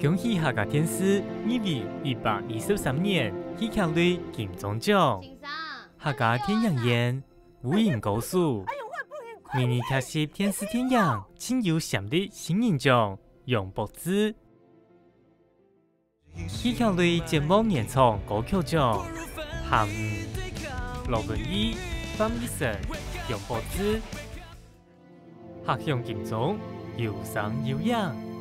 恭喜客家天师二位一百二十三年喜庆类金钟奖，客家天阳宴无影高速，明年特是天师天阳，亲友上的新人奖杨博子，喜庆类节目原创歌曲奖，韩罗文一、方一生、杨博子，客乡金钟有声有影。